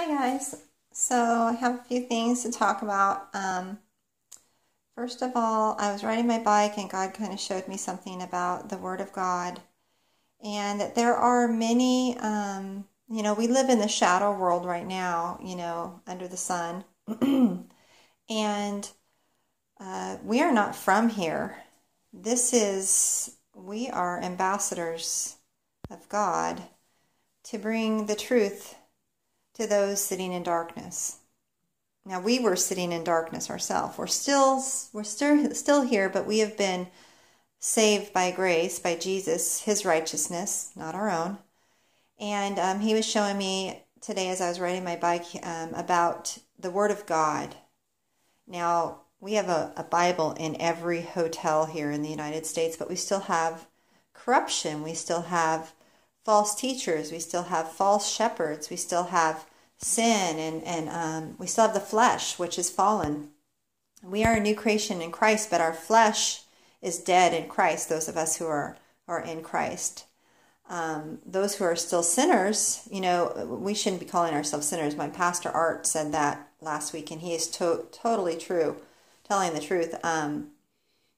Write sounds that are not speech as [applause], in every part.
Hi guys. So I have a few things to talk about. Um, first of all, I was riding my bike and God kind of showed me something about the Word of God, and that there are many. Um, you know, we live in the shadow world right now. You know, under the sun, [clears throat] and uh, we are not from here. This is we are ambassadors of God to bring the truth to those sitting in darkness. Now we were sitting in darkness ourselves. We're still we're still still here, but we have been saved by grace, by Jesus, His righteousness, not our own. And um, He was showing me today as I was riding my bike um, about the Word of God. Now we have a, a Bible in every hotel here in the United States, but we still have corruption. We still have false teachers. We still have false shepherds. We still have sin and, and um, we still have the flesh, which is fallen. We are a new creation in Christ, but our flesh is dead in Christ, those of us who are, are in Christ. Um, those who are still sinners, you know, we shouldn't be calling ourselves sinners. My pastor Art said that last week, and he is to- totally true, telling the truth, um,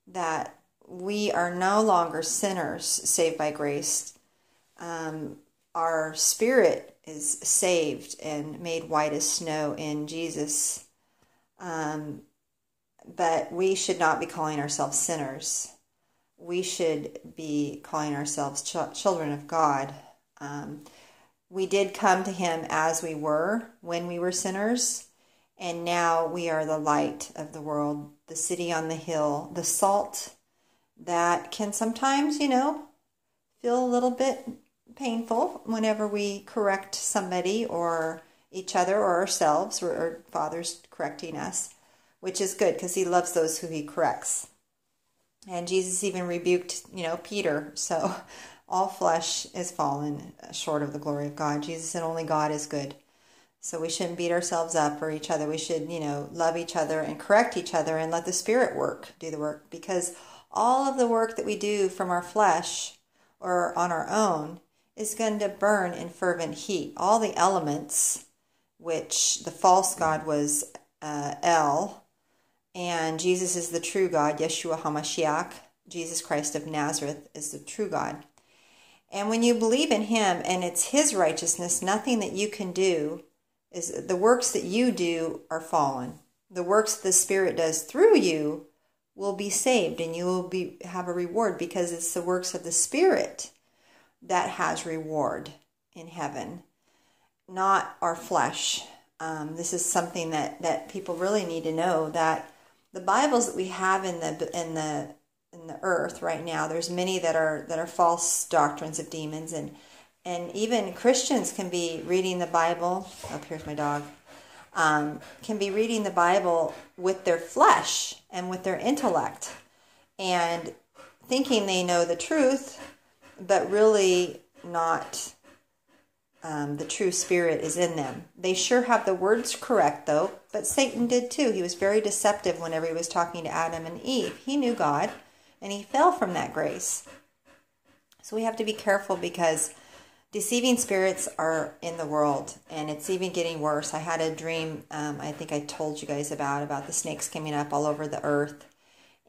that we are no longer sinners saved by grace. Um, our spirit is saved and made white as snow in Jesus. Um, but we should not be calling ourselves sinners. We should be calling ourselves ch- children of God. Um, we did come to Him as we were when we were sinners, and now we are the light of the world, the city on the hill, the salt that can sometimes, you know, feel a little bit painful whenever we correct somebody or each other or ourselves or, father's correcting us, which is good because he loves those who he corrects. And Jesus even rebuked, you know, Peter. So [laughs] all flesh is fallen short of the glory of God. Jesus said only God is good. So we shouldn't beat ourselves up or each other. We should, you know, love each other and correct each other and let the Spirit work, do the work. Because all of the work that we do from our flesh or on our own is going to burn in fervent heat. All the elements, which the false God was uh, El, and Jesus is the true God, Yeshua HaMashiach, Jesus Christ of Nazareth is the true God. And when you believe in Him and it's His righteousness, nothing that you can do is the works that you do are fallen. The works the Spirit does through you will be saved and you will be have a reward because it's the works of the Spirit that has reward in heaven, not our flesh. Um, this is something that, that people really need to know that the Bibles that we have in the in the in the earth right now, there's many that are that are false doctrines of demons and and even Christians can be reading the Bible. Oh, here's my dog. Um, can be reading the Bible with their flesh and with their intellect and thinking they know the truth but really not um, the true spirit is in them. They sure have the words correct, though, but Satan did too. He was very deceptive whenever he was talking to Adam and Eve. He knew God, and he fell from that grace. So we have to be careful because deceiving spirits are in the world, and it's even getting worse. I had a dream, um, I think I told you guys about, about the snakes coming up all over the earth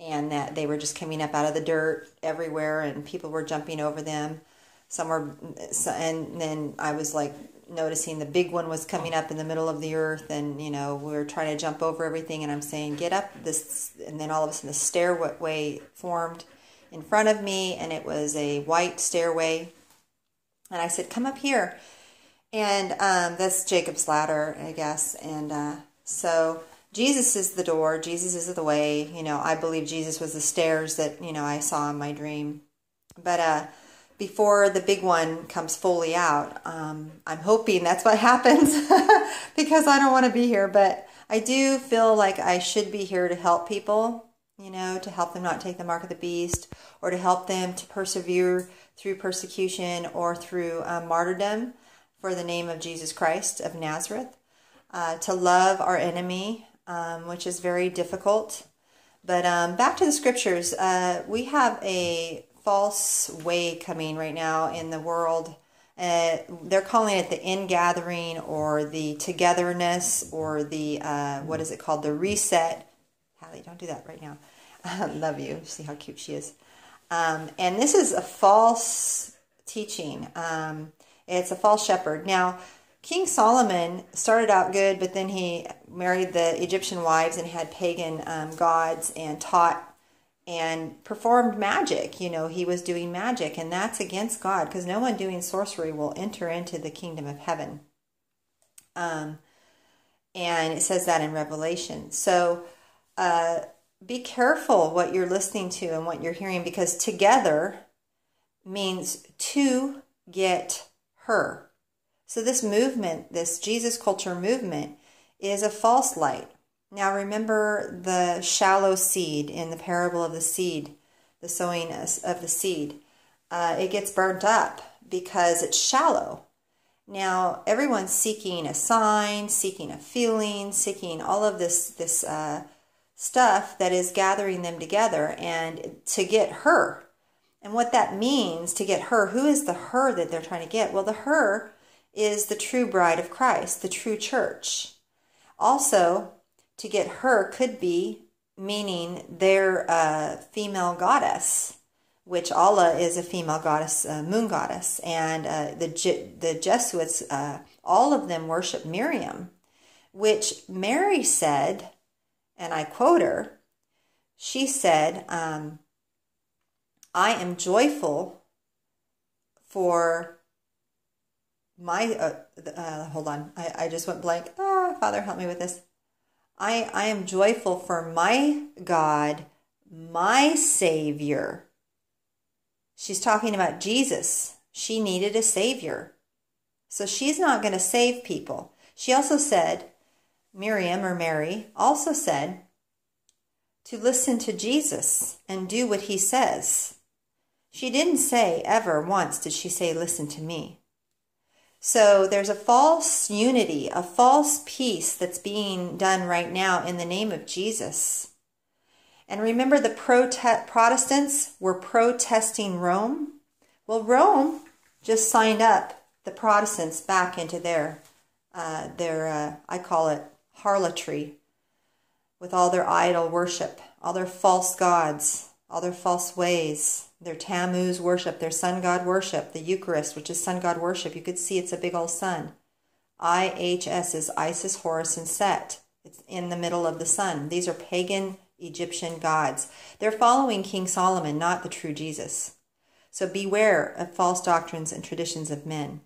and that they were just coming up out of the dirt everywhere and people were jumping over them. Some were and then i was like noticing the big one was coming up in the middle of the earth and you know we were trying to jump over everything and i'm saying get up this and then all of a sudden the stairway formed in front of me and it was a white stairway. And i said come up here. And um, that's jacob's ladder i guess and uh, so Jesus is the door, Jesus is the way. You know, I believe Jesus was the stairs that, you know, I saw in my dream. But uh before the big one comes fully out, um, I'm hoping that's what [laughs] happens [laughs] because I don't want to be here. But I do feel like I should be here to help people, you know, to help them not take the mark of the beast or to help them to persevere through persecution or through um, martyrdom for the name of Jesus Christ of Nazareth, uh, to love our enemy, um, which is very difficult. But um, back to the scriptures, uh, we have a false way coming right now in the world Uh, they're calling it the ingathering or the togetherness or the, uh, what is it called, the reset. Hallie, don't do that right now. [laughs] Love you. See how cute she is. Um, and this is a false teaching. Um, it's a false shepherd. Now, King Solomon started out good, but then he married the Egyptian wives and had pagan um, gods and taught and performed magic. You know, he was doing magic, and that's against God because no one doing sorcery will enter into the kingdom of heaven. Um, and it says that in Revelation. So uh, be careful what you're listening to and what you're hearing because together means to get her. So this movement, this Jesus culture movement, is a false light. Now remember the shallow seed in the parable of the seed, the sowing of the seed. Uh, it gets burnt up because it's shallow. Now everyone's seeking a sign, seeking a feeling, seeking all of this this uh, stuff that is gathering them together, and to get her. And what that means to get her, who is the her that they're trying to get? Well, the her is the true bride of Christ, the true church. Also, to get her could be meaning their uh, female goddess, which Allah is a female goddess, uh, moon goddess, and uh, the Je- the Jesuits, uh, all of them worship Miriam, which Mary said, and I quote her. She said, um, "I am joyful for my." Uh, uh, hold on, I, I just went blank. Ah, Father, help me with this. I, I am joyful for my God, my Savior. She's talking about Jesus. She needed a Savior. So she's not going to save people. She also said, Miriam or Mary also said, to listen to Jesus and do what he says. She didn't say ever once did she say, listen to me. So there's a false unity, a false peace that's being done right now in the name of Jesus. And remember, the prote- Protestants were protesting Rome. Well, Rome just signed up the Protestants back into their, uh, their uh, I call it harlotry, with all their idol worship, all their false gods, all their false ways their Tammuz worship, their sun god worship, the Eucharist, which is sun god worship. You could see it's a big old sun. IHS is Isis, Horus, and Set. It's in the middle of the sun. These are pagan Egyptian gods. They're following King Solomon, not the true Jesus. So beware of false doctrines and traditions of men.